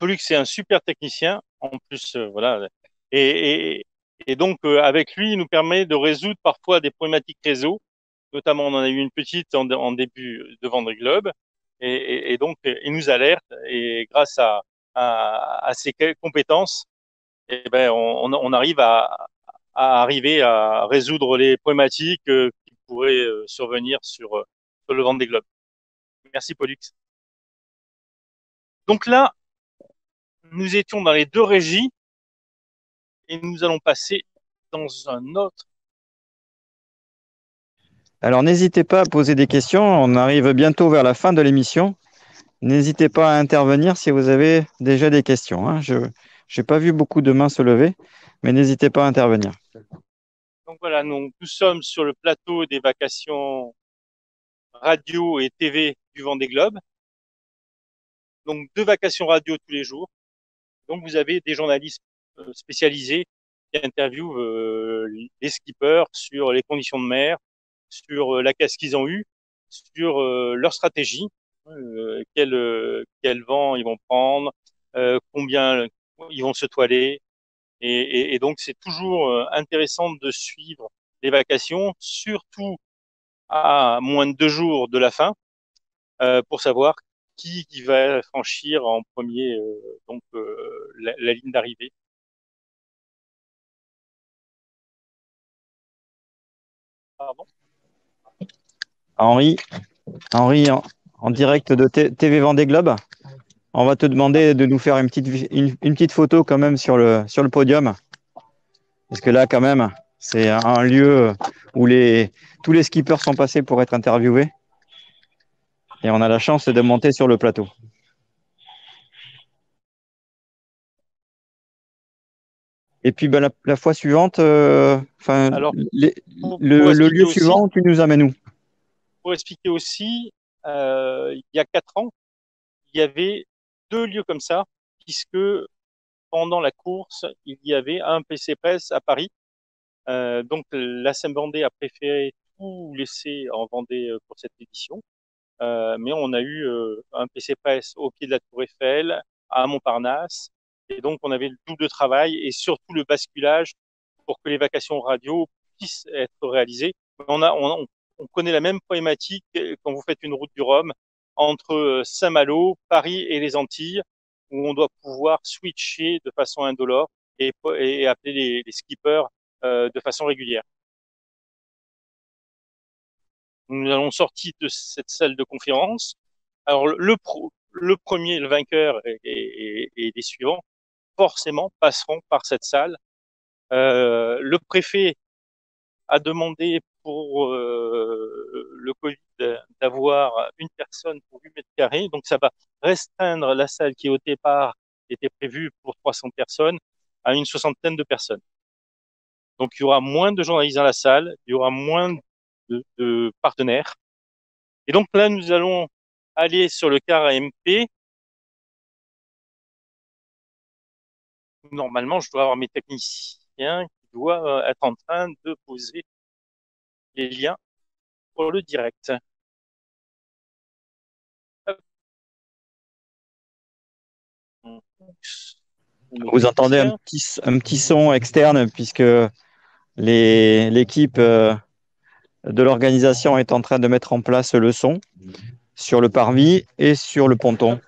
Pelux c'est un super technicien en plus, euh, voilà. Et, donc euh, avec lui, il nous permet de résoudre parfois des problématiques réseau. Notamment, on en a eu une petite en, début de Vendée Globe, et, et, donc il nous alerte. Et grâce à, ses compétences, eh ben on, arrive à, arriver à résoudre les problématiques euh, qui pourraient survenir sur, sur le Vendée Globe. Merci Pollux. Donc là, nous étions dans les deux régies et nous allons passer dans un autre.
Alors n'hésitez pas à poser des questions, on arrive bientôt vers la fin de l'émission. N'hésitez pas à intervenir si vous avez déjà des questions. Hein. Je n'ai pas vu beaucoup de mains se lever, mais n'hésitez pas à intervenir.
Donc voilà, nous, nous sommes sur le plateau des vacations radio et TV du Vendée Globe. Donc deux vacations radio tous les jours. Donc vous avez des journalistes euh, spécialisés qui interviewent euh, les skippers sur les conditions de mer, sur euh, la casse qu'ils ont eue, sur leur stratégie, quel, vent ils vont prendre, combien ils vont se toiler. Et, donc c'est toujours intéressant de suivre les vacations, surtout à moins de deux jours de la fin, pour savoir qui, va franchir en premier euh, donc euh, la, ligne d'arrivée.
Henri, Henri en, en direct de TV Vendée Globe, on va te demander de nous faire une petite, une, une, petite photo quand même sur le, sur le podium. Parce que là, quand même, c'est un lieu où les, tous les skippers sont passés pour être interviewés. Et on a la chance de monter sur le plateau. Et puis ben, la, la, fois suivante, euh, le, le lieu aussi, suivant, tu nous amènes où?
pour expliquer aussi, euh, il y a quatre ans, il y avait deux lieux comme ça, puisque pendant la course, il y avait un PC Press à Paris. Euh, donc la Vendée a préféré tout laisser en Vendée pour cette édition. Euh, mais on a eu euh, un PC Press au pied de la Tour Eiffel, à Montparnasse. Et donc on avait le double travail et surtout le basculage pour que les vacations radio puissent être réalisées. On, a, on, on connaît la même problématique quand vous faites une route du Rhum entre Saint-Malo, Paris et les Antilles où on doit pouvoir switcher de façon indolore et, appeler les, les skippers euh, de façon régulière. Nous allons sortir de cette salle de conférence. Alors le, pro, le premier, le vainqueur et, et, et, les suivants, forcément passeront par cette salle. Euh, le préfet a demandé pour euh, le Covid d'avoir une personne pour 8 mètres carrés. Donc ça va restreindre la salle qui au départ était prévue pour 300 personnes à une soixantaine de personnes. Donc il y aura moins de journalistes dans la salle, il y aura moins de, partenaires. Et donc là, nous allons aller sur le car AMP. Normalement, je dois avoir mes techniciens qui doivent être en train de poser les liens pour le direct.
Vous entendez un petit, un petit son externe puisque l'équipe euh, de l'organisation est en train de mettre en place le son sur le parvis et sur le ponton.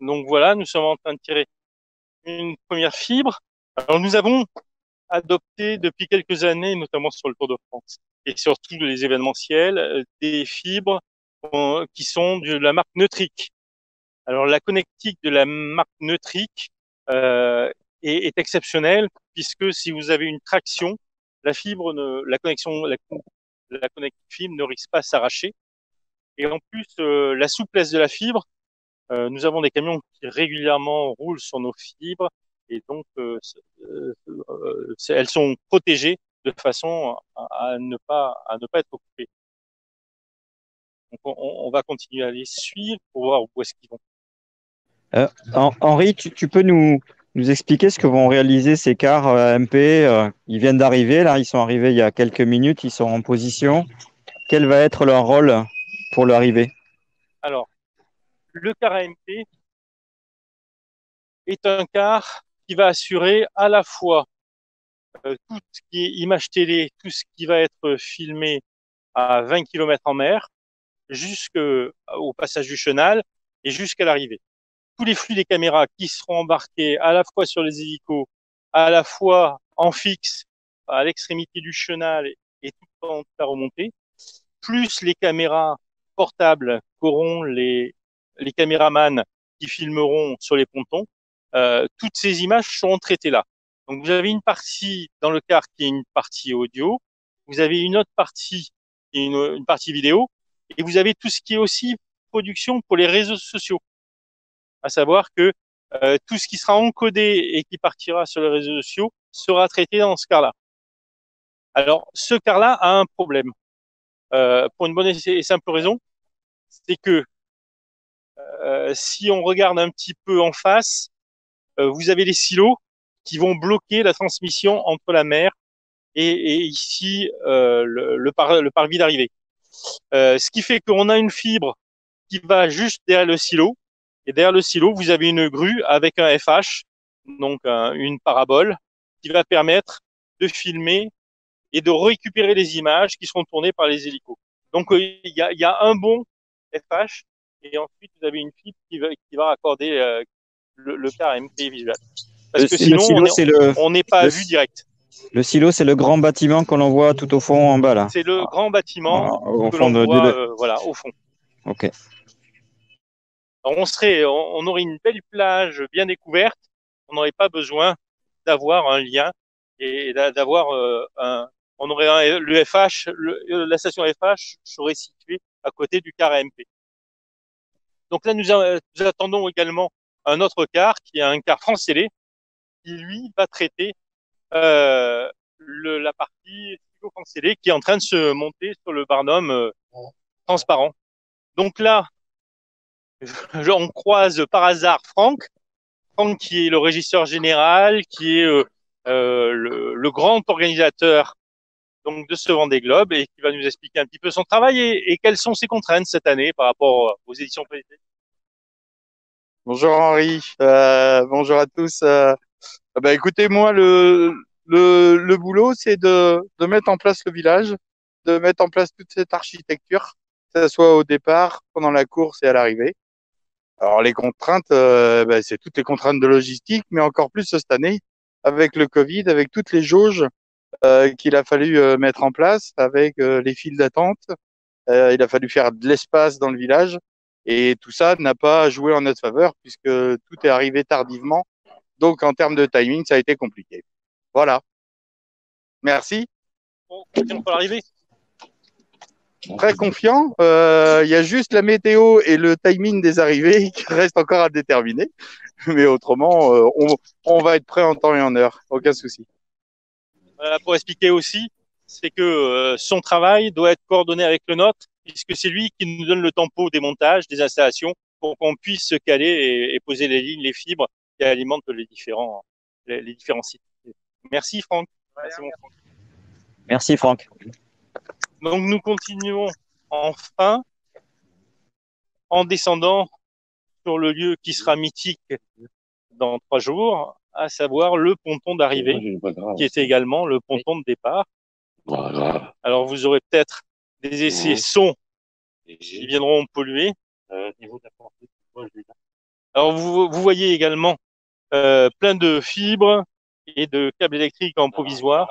Donc voilà, nous sommes en train de tirer une première fibre. Alors nous avons adopté depuis quelques années, notamment sur le Tour de France et surtout les événementiels, euh, des fibres qui sont de la marque Neutric. Alors la connectique de la marque Neutric euh, est, exceptionnelle puisque si vous avez une traction, la fibre, la connexion, la, la connectique fibre ne risque pas de s'arracher. Et en plus, euh, la souplesse de la fibre, euh, nous avons des camions qui régulièrement roulent sur nos fibres et donc euh, euh, elles sont protégées de façon à, ne pas à ne pas être coupées. Donc on, on, va continuer à les suivre pour voir où est-ce qu'ils vont.
Euh, Henri, tu, tu, peux nous nous expliquer ce que vont réaliser ces cars MP Ils viennent d'arriver, là, ils sont arrivés il y a quelques minutes, ils sont en position. Quel va être leur rôle pour l'arrivée
Alors, le car AMP est un car qui va assurer à la fois euh, tout ce qui est image télé, tout ce qui va être filmé à 20 km en mer, jusqu'au passage du chenal et jusqu'à l'arrivée. Tous les flux des caméras qui seront embarqués à la fois sur les hélicos, à la fois en fixe, à l'extrémité du chenal et tout en la remontée, plus les caméras portables qu'auront les, les caméramans qui filmeront sur les pontons, euh, toutes ces images seront traitées là. Donc vous avez une partie dans le car qui est une partie audio, vous avez une autre partie qui est une, une partie vidéo, et vous avez tout ce qui est aussi production pour les réseaux sociaux. À savoir que euh, tout ce qui sera encodé et qui partira sur les réseaux sociaux sera traité dans ce car-là. Alors, ce car-là a un problème. Euh, pour une bonne et simple raison, c'est que euh, si on regarde un petit peu en face, euh, vous avez les silos qui vont bloquer la transmission entre la mer et, et ici euh, le, le, par, le parvis d'arrivée. Euh, ce qui fait qu'on a une fibre qui va juste derrière le silo. Et derrière le silo, vous avez une grue avec un FH, donc un, une parabole, qui va permettre de filmer et de récupérer les images qui seront tournées par les hélicos. Donc il y a, y a, un bon FH et ensuite vous avez une fibre qui va, qui va raccorder euh, le, le car MP visual. Parce
le,
que sinon, on n'est pas le, vu direct.
Le silo, c'est le grand bâtiment qu'on voit tout au fond en bas là.
C'est le grand bâtiment
ah, au
que
fond de,
voit,
de...
euh, voilà, au fond.
Ok.
Alors, on serait, on, on, aurait une belle plage bien découverte. On n'aurait pas besoin d'avoir un lien et d'avoir euh, un. On aurait un, le FH, le, la station FH serait située à côté du car AMP. Donc là, nous, nous, attendons également un autre car qui est un car France Télé qui lui va traiter euh, le, la partie Télé qui est en train de se monter sur le Barnum euh, transparent. Donc là, on croise par hasard Franck, Franck qui est le régisseur général, qui est euh, euh, le, le, grand organisateur donc de ce Vendée Globe et qui va nous expliquer un petit peu son travail et, et quelles sont ses contraintes cette année par rapport aux éditions précédentes.
Bonjour Henri, euh, bonjour à tous. Euh, bah, écoutez, moi le, le, le boulot c'est de, de mettre en place le village, de mettre en place toute cette architecture, que ce soit au départ, pendant la course et à l'arrivée. Alors les contraintes, euh, bah, c'est toutes les contraintes de logistique, mais encore plus cette année avec le Covid, avec toutes les jauges euh, qu'il a fallu euh, mettre en place, avec euh, les files d'attente. il a fallu faire de l'espace dans le village, et tout ça n'a pas joué en notre faveur puisque tout est arrivé tardivement. Donc en termes de timing, ça a été compliqué. Voilà. Merci.
On continue pour l'arrivée
très confiant. Euh, il y a juste la météo et le timing des arrivées *laughs* qui restent encore à déterminer. Mais autrement, euh, on, on, va être prêt en temps et en heure. Aucun souci.
Voilà, pour expliquer aussi, c'est que euh, son travail doit être coordonné avec le nôtre, puisque c'est lui qui nous donne le tempo des montages, des installations, pour qu'on puisse se caler et, et, poser les lignes, les fibres qui alimentent les différents, les, les différents sites. Merci Franck. Merci,
Franck. Merci Franck.
Donc nous continuons enfin en descendant sur le lieu qui sera mythique dans trois jours, à savoir le ponton d'arrivée, qui est également le ponton de départ. Alors vous aurez peut-être des essais sons qui viendront polluer. Alors vous, vous voyez également euh, plein de fibres et de câbles électriques en provisoire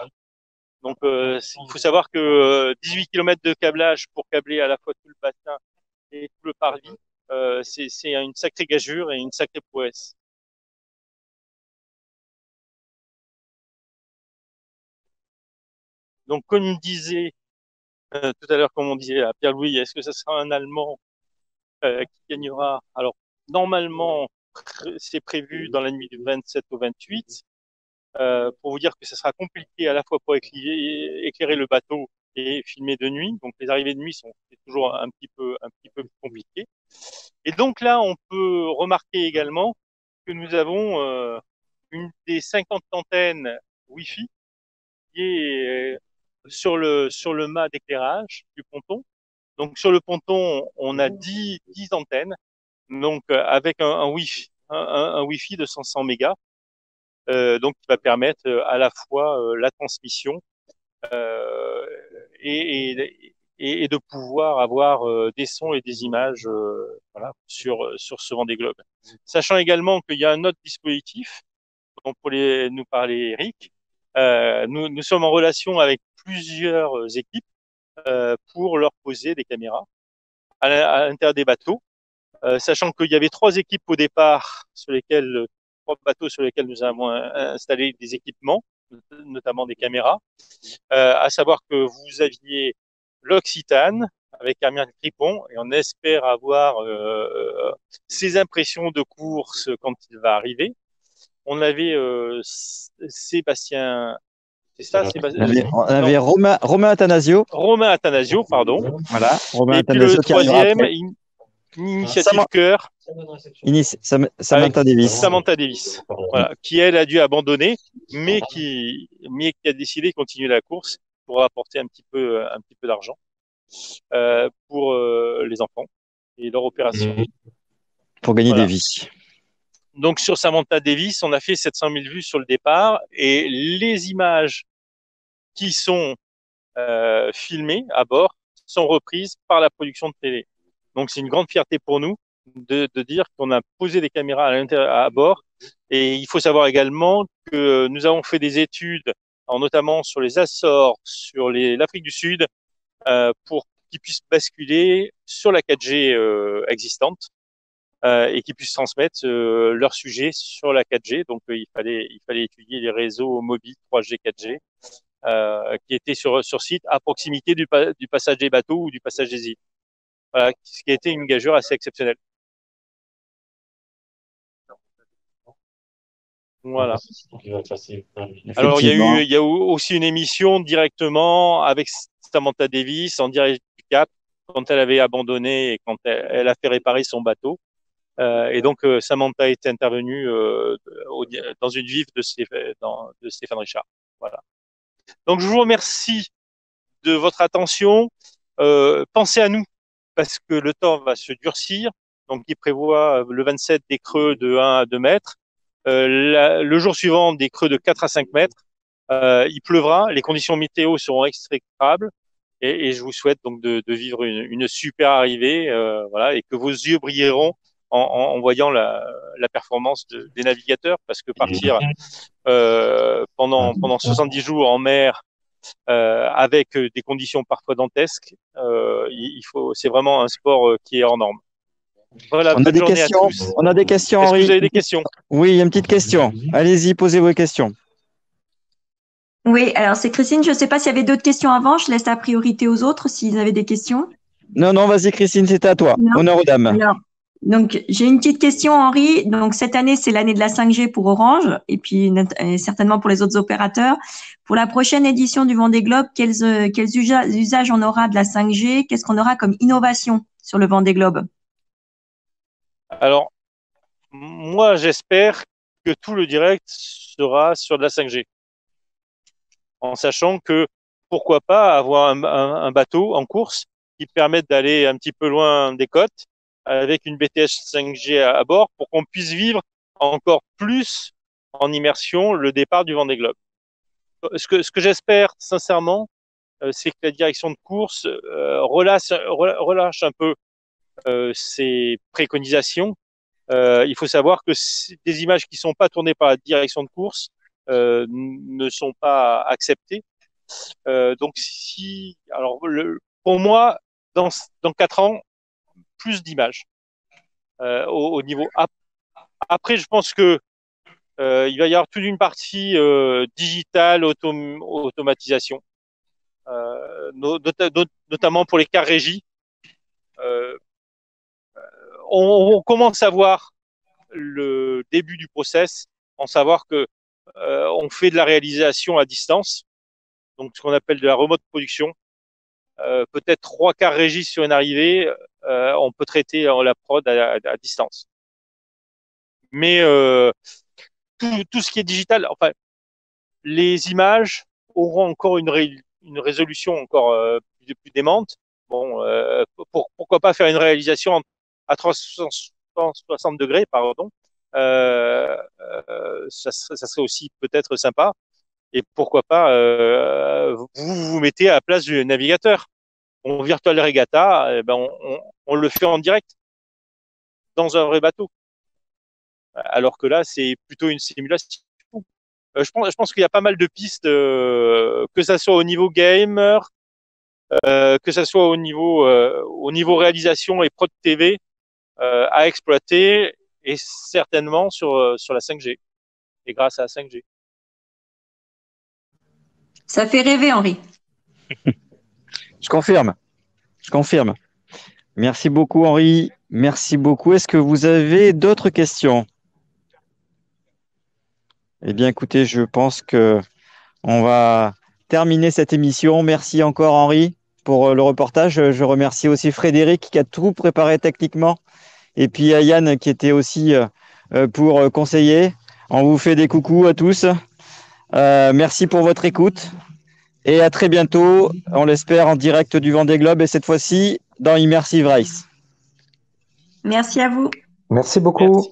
donc, euh, il faut savoir que 18 euh, km de câblage pour câbler à la fois tout le bassin et tout le parvis, euh, c'est une sacrée gageure et une sacrée prouesse. Donc, comme disait euh, tout à l'heure, comme on disait à Pierre-Louis, est-ce que ce sera un Allemand euh, qui gagnera? Alors, normalement, c'est prévu dans la nuit du 27 au 28. Euh, pour vous dire que ce sera compliqué à la fois pour éclairer, éclairer, le bateau et filmer de nuit. Donc les arrivées de nuit sont toujours un petit peu un petit peu compliquées. Et donc là, on peut remarquer également que nous avons euh, une des 50 antennes Wi-Fi qui est euh, sur le sur le mât d'éclairage du ponton. Donc sur le ponton, on a 10, 10 antennes, donc euh, avec un, un Wi-Fi un, un, Wi-Fi de 500 mégas euh, donc qui va permettre euh, à la fois euh, la transmission et, et, et, de pouvoir avoir des sons et des images voilà, sur, sur ce Vendée Globe. Sachant également qu'il y a un autre dispositif dont pour les, nous parler Eric, euh, nous, nous sommes en relation avec plusieurs équipes euh, pour leur poser des caméras à l'intérieur des bateaux, euh, sachant qu'il y avait trois équipes au départ sur lesquelles trois bateaux sur lesquels nous avons installé des équipements, notamment des caméras, euh, à savoir que vous aviez l'Occitane avec Armand Tripon et on espère avoir euh, ses impressions de course quand il va arriver. On avait euh, Sébastien
c'est ça, Sébastien? On avait Romain, Romain Athanasio.
Romain Athanasio, pardon.
Voilà.
Romain et puis le troisième, Initiative Cœur.
Samantha Davis.
Samantha Davis, voilà, qui elle a dû abandonner, mais qui, mais qui a décidé de continuer la course pour apporter un petit peu, un petit peu d'argent euh, pour euh, les enfants et leur opération.
Pour gagner voilà. des vies.
Donc sur Samantha Davis, on a fait 700 000 vues sur le départ et les images qui sont euh, filmées à bord sont reprises par la production de télé. Donc c'est une grande fierté pour nous de, de dire qu'on a posé des caméras à à bord. Et il faut savoir également que nous avons fait des études, notamment sur les Açores, sur l'Afrique du Sud, euh, pour qu'ils puissent basculer sur la 4G euh, existante euh, et qu'ils puissent transmettre euh, leur sujet sur la 4G. Donc il fallait il fallait étudier les réseaux mobiles 3G, 4G. Euh, qui étaient sur, sur site à proximité du, du passage des bateaux ou du passage des îles. Voilà, ce qui a été une gageure assez exceptionnelle. Voilà. Alors il y a eu, il y a aussi une émission directement avec Samantha Davis en direct du Cap quand elle avait abandonné et quand elle, a fait réparer son bateau. Euh, et donc euh, Samantha est intervenue euh, dans une vive de, Stéphane, de Stéphane Richard. Voilà. Donc je vous remercie de votre attention. Euh, pensez à nous parce que le temps va se durcir. Donc il prévoit le 27 des creux de 1 à 2 mètres. Euh, le jour suivant des creux de 4 à 5 mètres. Euh, il pleuvra, les conditions météo seront extrêmes et, et, je vous souhaite donc de, de vivre une, une, super arrivée, euh, voilà, et que vos yeux brilleront en, en, voyant la, la performance de, des navigateurs, parce que partir euh, pendant pendant 70 jours en mer euh, avec des conditions parfois dantesques, euh, il, faut, c'est vraiment un sport qui est hors norme.
Voilà, on, a des questions, on a des questions.
Est-ce que vous avez des questions?
Oui, il y a une petite question. Allez-y, posez vos questions.
Oui, alors c'est Christine. Je ne sais pas s'il y avait d'autres questions avant. Je laisse la priorité aux autres s'ils avaient des questions.
Non, non, vas-y Christine, c'est à toi. Honneur aux dames. Alors,
donc j'ai une petite question, Henri. Donc cette année, c'est l'année de la 5G pour Orange et puis certainement pour les autres opérateurs. Pour la prochaine édition du Vendée Globe, quels, euh, usages on aura de la 5G Qu'est-ce qu'on aura comme innovation sur le Vendée Globe?
Alors, moi, j'espère que tout le direct sera sur de la 5G en sachant que pourquoi pas avoir un, bateau en course qui permette d'aller un petit peu loin des côtes avec une BTS 5G à, bord pour qu'on puisse vivre encore plus en immersion le départ du Vendée Globe. Ce que, ce que j'espère sincèrement, euh, c'est que la direction de course euh, relâche, relâche un peu euh, ses préconisations. il faut savoir que des images qui sont pas tournées par la direction de course euh, ne sont pas acceptés. Euh, donc si, alors le, pour moi, dans dans quatre ans, plus d'images euh, au, au, niveau Après, je pense que euh, il va y avoir toute une partie euh, digitale, autom automatisation, not notamment pour les cas régis. On, on, commence à voir le début du process, en savoir que on fait de la réalisation à distance, donc ce qu'on appelle de la remote production. Euh, peut-être trois quarts régis sur une arrivée, euh, on peut traiter la prod à, à, distance. Mais tout, tout, ce qui est digital, enfin, les images auront encore une, ré, une résolution encore plus, plus, démente. Bon, pour, pourquoi pas faire une réalisation à 360 degrés, pardon, euh, euh, ça, ça, serait, aussi peut-être sympa. Et pourquoi pas, euh, vous vous mettez à la place du navigateur. On virtual regatta, eh ben on, on, on, le fait en direct dans un vrai bateau. Alors que là, c'est plutôt une simulation. Euh, je pense, je pense qu'il y a pas mal de pistes, euh, que ça soit au niveau gamer, euh, que ça soit au niveau, au niveau réalisation et prod TV, à exploiter et certainement sur, euh, sur la 5G et grâce à la 5G.
Ça fait rêver, Henri.
Je confirme. Je confirme. Merci beaucoup, Henri. Merci beaucoup. Est-ce que vous avez d'autres questions? Eh bien, écoutez, je pense que on va terminer cette émission. Merci encore, Henri, pour euh, le reportage. Je remercie aussi Frédéric qui a tout préparé techniquement et puis à qui était aussi euh, euh, pour conseiller. On vous fait des coucous à tous. Merci pour votre écoute et à très bientôt, on l'espère, en direct du Vendée Globe et cette fois-ci dans Immersive Race.
Merci à vous.
Merci beaucoup. Merci.